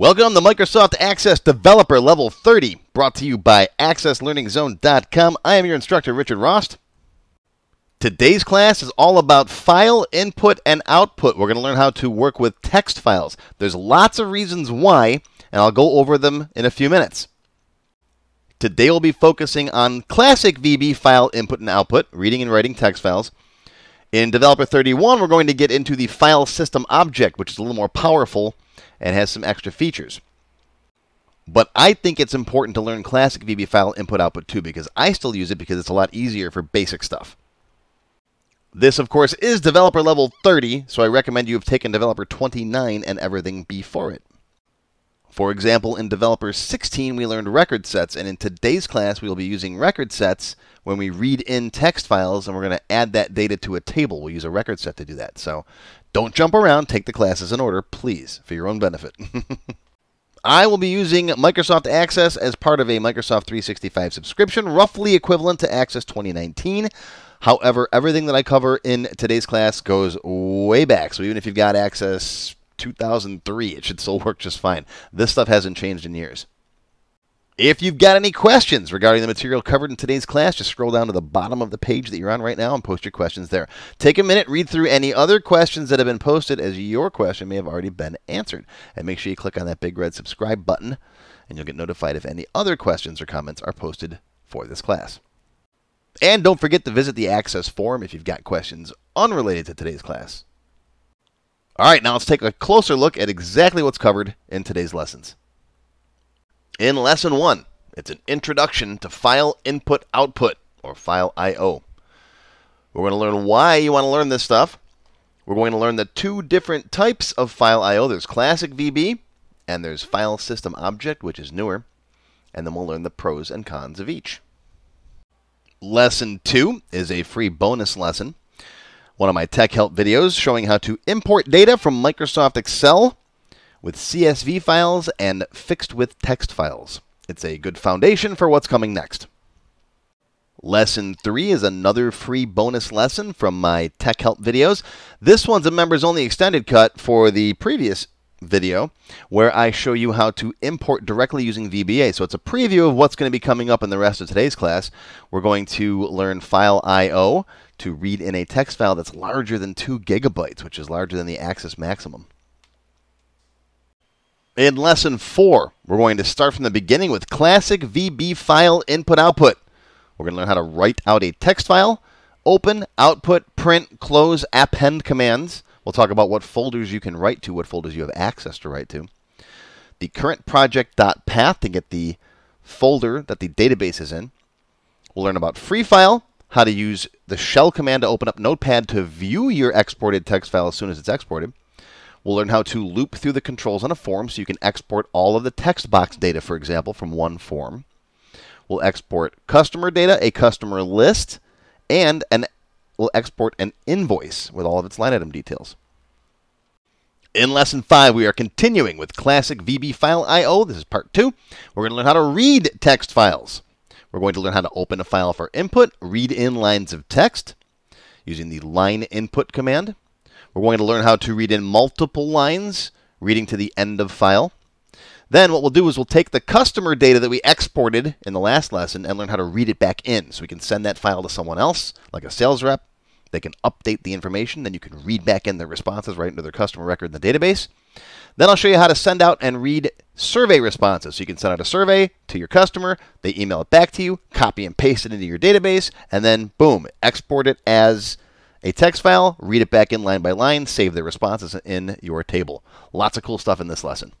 Welcome to Microsoft Access Developer Level 30, brought to you by AccessLearningZone.com. I am your instructor, Richard Rost. Today's class is all about file input and output. We're going to learn how to work with text files. There's lots of reasons why, and I'll go over them in a few minutes. Today we'll be focusing on classic VB file input and output, reading and writing text files. In Developer 31, we're going to get into the file system object, which is a little more powerful and has some extra features. But I think it's important to learn classic VB file input output too because I still use it because it's a lot easier for basic stuff. This, of course, is developer level 30, so I recommend you have taken developer 29 and everything before it. For example, in developer 16, we learned record sets, and in today's class, we will be using record sets when we read in text files, and we're going to add that data to a table. We'll use a record set to do that. So don't jump around, take the classes in order, please, for your own benefit. I will be using Microsoft Access as part of a Microsoft 365 subscription, roughly equivalent to Access 2019. However, everything that I cover in today's class goes way back. So even if you've got Access 2003, it should still work just fine. This stuff hasn't changed in years. If you've got any questions regarding the material covered in today's class, just scroll down to the bottom of the page that you're on right now and post your questions there. Take a minute, read through any other questions that have been posted as your question may have already been answered. And make sure you click on that big red subscribe button and you'll get notified if any other questions or comments are posted for this class. And don't forget to visit the Access forum if you've got questions unrelated to today's class. All right, now let's take a closer look at exactly what's covered in today's lessons. In Lesson 1, it's an introduction to file input output, or file I.O. We're going to learn why you want to learn this stuff. We're going to learn the two different types of file I.O. There's classic VB, and there's file system object, which is newer. And then we'll learn the pros and cons of each. Lesson 2 is a free bonus lesson. One of my TechHelp videos showing how to import data from Microsoft Excel with CSV files and fixed width text files. It's a good foundation for what's coming next. Lesson 3 is another free bonus lesson from my TechHelp videos. This one's a members only extended cut for the previous video where I show you how to import directly using VBA. So it's a preview of what's going to be coming up in the rest of today's class. We're going to learn file I.O. to read in a text file that's larger than 2 gigabytes, which is larger than the Access Maximum. In lesson four, we're going to start from the beginning with classic VB file input output. We're going to learn how to write out a text file, open, output, print, close, append commands. We'll talk about what folders you can write to, what folders you have access to write to. The CurrentProject.Path to get the folder that the database is in. We'll learn about FreeFile, how to use the shell command to open up Notepad to view your exported text file as soon as it's exported. We'll learn how to loop through the controls on a form so you can export all of the text box data, for example, from one form. We'll export customer data, a customer list, and an, we'll export an invoice with all of its line item details. In Lesson 5, we are continuing with Classic VB File I.O. This is Part 2. We're going to learn how to read text files. We're going to learn how to open a file for input, read in lines of text using the line input command. We're going to learn how to read in multiple lines, reading to the end of file. Then what we'll do is we'll take the customer data that we exported in the last lesson and learn how to read it back in. So we can send that file to someone else, like a sales rep. They can update the information. Then you can read back in their responses right into their customer record in the database. Then I'll show you how to send out and read survey responses. So you can send out a survey to your customer, they email it back to you, copy and paste it into your database, and then boom, export it as a text file, read it back in line by line, save the responses in your table. Lots of cool stuff in this lesson.